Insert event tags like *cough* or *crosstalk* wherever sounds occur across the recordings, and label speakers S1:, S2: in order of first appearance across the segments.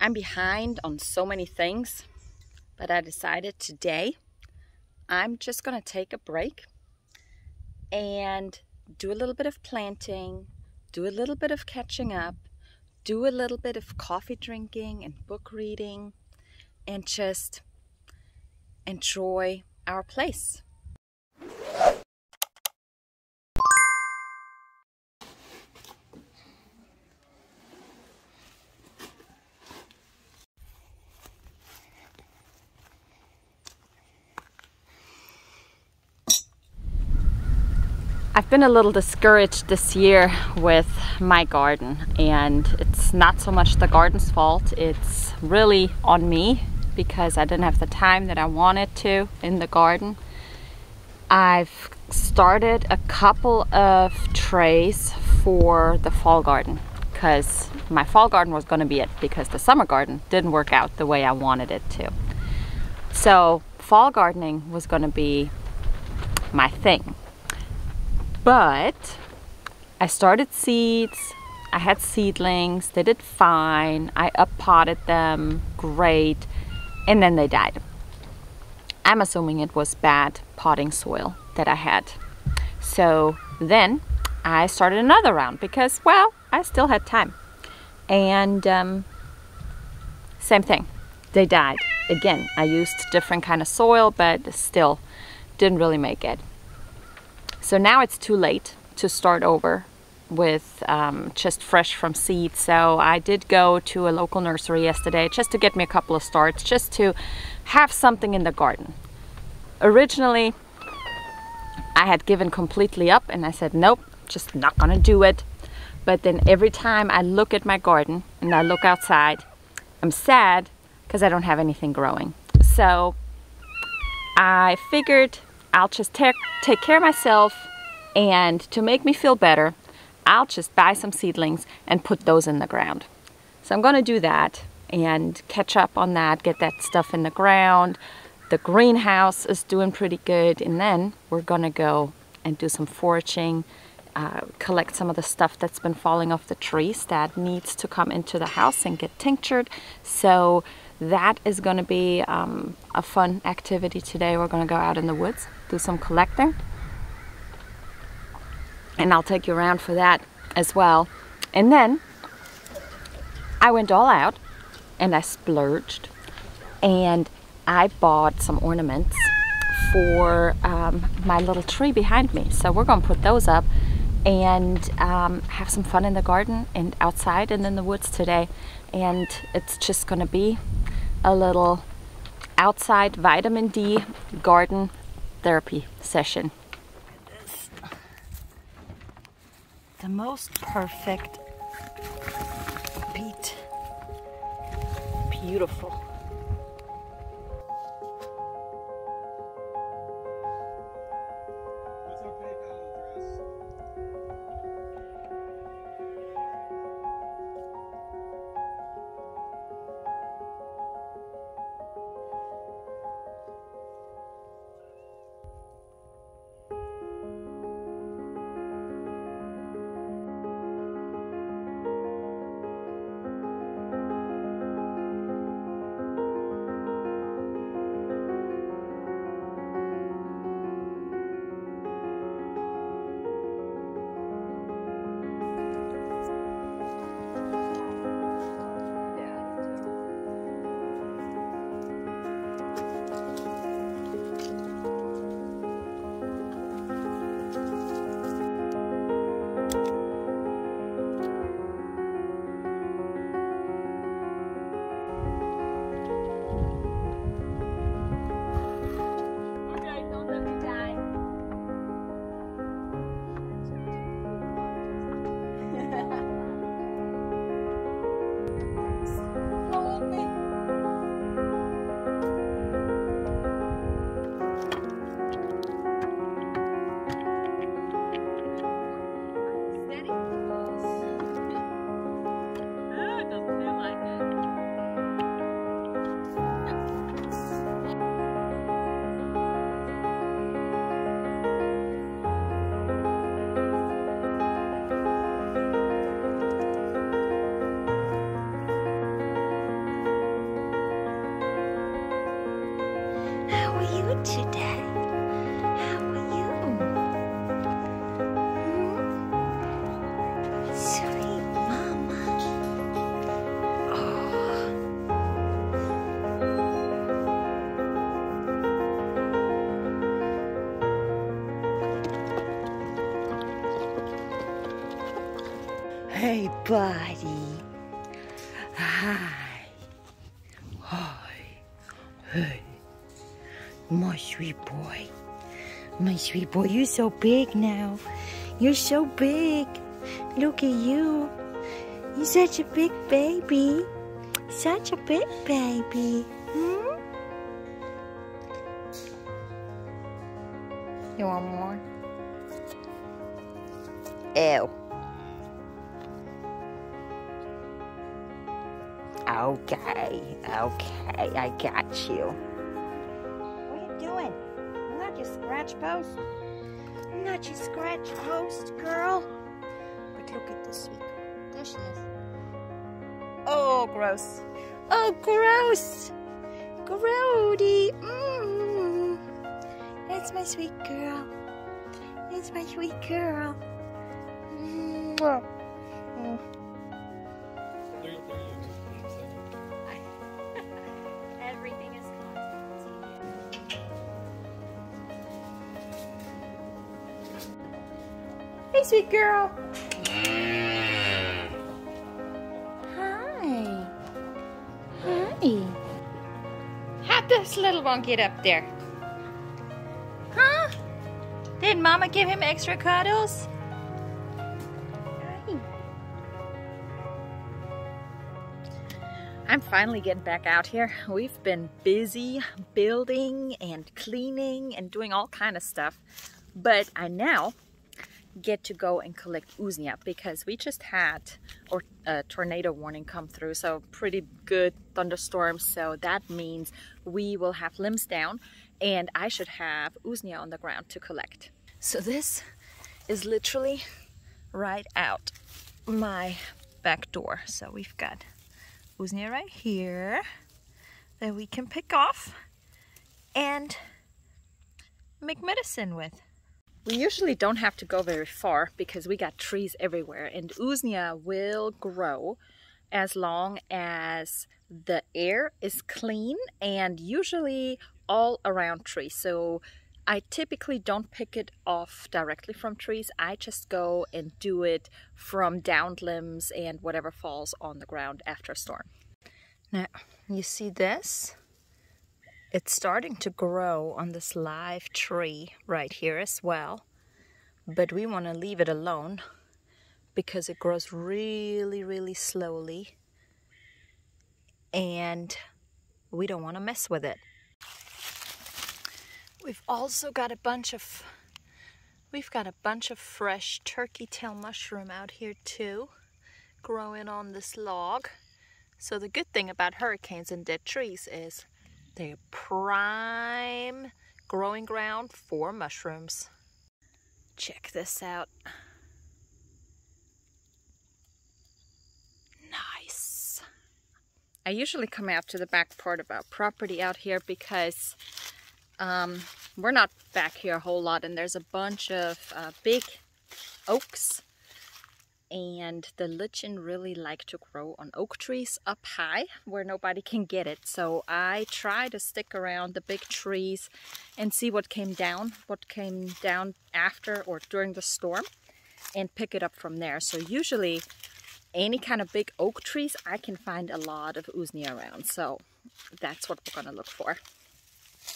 S1: I'm behind on so many things, but I decided today I'm just gonna take a break and do a little bit of planting, do a little bit of catching up, do a little bit of coffee drinking and book reading, and just enjoy our place. I've been a little discouraged this year with my garden and it's not so much the garden's fault it's really on me because I didn't have the time that I wanted to in the garden. I've started a couple of trays for the fall garden because my fall garden was going to be it because the summer garden didn't work out the way I wanted it to. So fall gardening was going to be my thing but I started seeds. I had seedlings. They did fine. I uppotted them. Great. And then they died. I'm assuming it was bad potting soil that I had. So then I started another round because, well, I still had time. And um, same thing. They died. Again, I used different kind of soil, but still didn't really make it. So now it's too late to start over with um, just fresh from seed. So I did go to a local nursery yesterday just to get me a couple of starts, just to have something in the garden. Originally, I had given completely up and I said, nope, just not gonna do it. But then every time I look at my garden and I look outside, I'm sad because I don't have anything growing. So I figured I'll just take, take care of myself and to make me feel better, I'll just buy some seedlings and put those in the ground. So I'm gonna do that and catch up on that, get that stuff in the ground. The greenhouse is doing pretty good and then we're gonna go and do some foraging, uh, collect some of the stuff that's been falling off the trees that needs to come into the house and get tinctured. So that is going to be um, a fun activity today. We're going to go out in the woods, do some collecting. And I'll take you around for that as well. And then I went all out and I splurged and I bought some ornaments for um, my little tree behind me. So we're going to put those up and um, have some fun in the garden and outside and in the woods today. And it's just going to be a little outside vitamin D garden therapy session. The most perfect beat. Beautiful. doesn't have buddy. Hi. Hi. Hey. My sweet boy. My sweet boy, you're so big now. You're so big. Look at you. You're such a big baby. Such a big baby. Hmm? You want more? Ew. Okay, okay, I got you. What are you doing? I'm not your scratch post. I'm not your scratch post, girl. But look at this sweet. There she is. Oh, gross. Oh, gross. Grody. Mm. That's my sweet girl. That's my sweet girl. Mwah. Mm. Sweet girl. Hi. Hi. How'd this little one get up there? Huh? Did Mama give him extra cuddles? Hi. I'm finally getting back out here. We've been busy building and cleaning and doing all kind of stuff. But I now get to go and collect Usnea because we just had or a tornado warning come through so pretty good thunderstorms so that means we will have limbs down and I should have Usnea on the ground to collect. So this is literally right out my back door. So we've got Usnea right here that we can pick off and make medicine with we usually don't have to go very far because we got trees everywhere and Usnea will grow as long as the air is clean and usually all around trees. So I typically don't pick it off directly from trees. I just go and do it from downed limbs and whatever falls on the ground after a storm. Now, you see this? It's starting to grow on this live tree right here as well. But we want to leave it alone because it grows really, really slowly. And we don't want to mess with it. We've also got a bunch of we've got a bunch of fresh turkey tail mushroom out here too growing on this log. So the good thing about hurricanes and dead trees is they're prime growing ground for mushrooms. Check this out. Nice. I usually come out to the back part of our property out here because um, we're not back here a whole lot and there's a bunch of uh, big oaks and the lichen really like to grow on oak trees up high where nobody can get it. So I try to stick around the big trees and see what came down what came down after or during the storm and pick it up from there. So usually any kind of big oak trees I can find a lot of usnea around. So that's what we're gonna look for.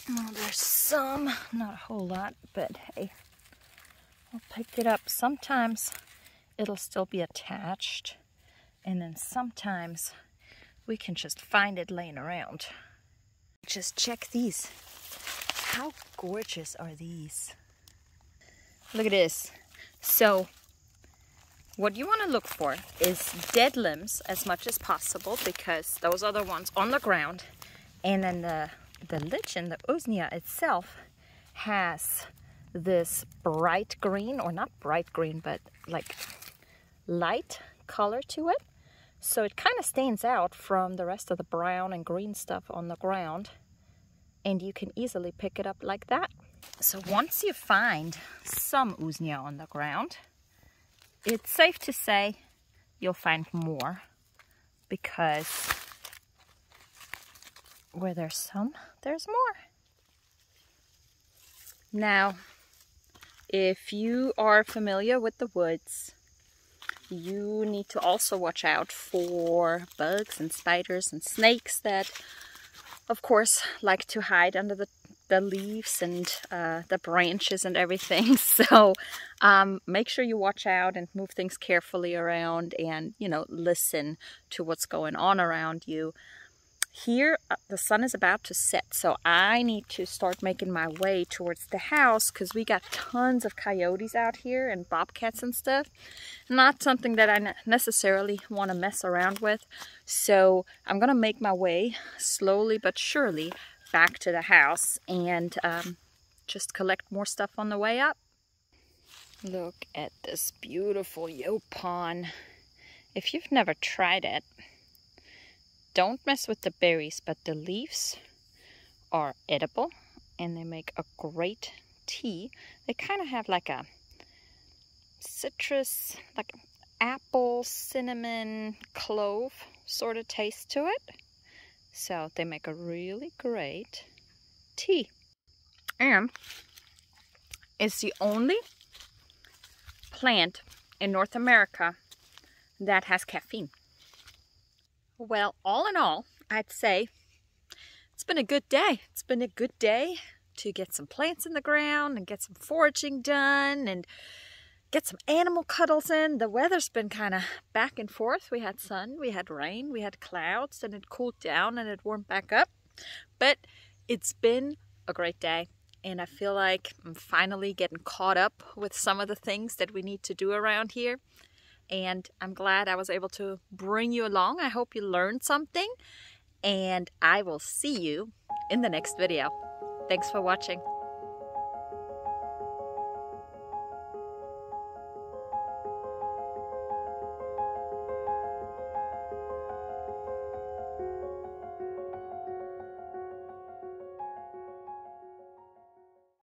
S1: Well, there's some not a whole lot but hey I'll pick it up sometimes it'll still be attached. And then sometimes we can just find it laying around. Just check these. How gorgeous are these? Look at this. So what you want to look for is dead limbs as much as possible because those are the ones on the ground. And then the, the lichen, the usnea itself, has this bright green, or not bright green, but like light color to it. So it kind of stands out from the rest of the brown and green stuff on the ground. And you can easily pick it up like that. So once you find some usnea on the ground, it's safe to say you'll find more because where there's some, there's more. Now, if you are familiar with the woods, you need to also watch out for bugs and spiders and snakes that of course like to hide under the the leaves and uh, the branches and everything. *laughs* So um, make sure you watch out and move things carefully around and, you know, listen to what's going on around you. Here, uh, the sun is about to set, so I need to start making my way towards the house because we got tons of coyotes out here and bobcats and stuff. Not something that I necessarily want to mess around with. So I'm to make my way slowly but surely back to the house and um, just collect more stuff on the way up. Look at this beautiful yaupon. If you've never tried it, don't mess with the berries, but the leaves are edible and they make a great tea. They kind of have like a citrus, like apple, cinnamon, clove sort of taste to it. So they make a really great tea. And it's the only plant in North America that has caffeine. Well, all in all, I'd say it's been a good day. It's been a good day to get some plants in the ground and get some foraging done and get some animal cuddles in. The weather's been kind of back and forth. We had sun, we had rain, we had clouds, and it cooled down and it warmed back up. But it's been a great day. And I feel like I'm finally getting caught up with some of the things that we need to do around here. And I'm glad I was able to bring you along. I hope you learned something. And I will see you in the next video. Thanks for watching.